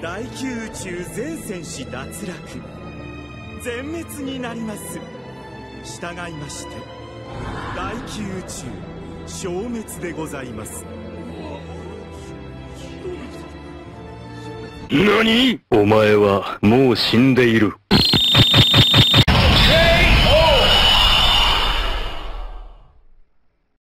大宮宇宙全戦士脱落。全滅になります。従いまして大宮宇宙消滅でございます。何？お前はもう死んでいる。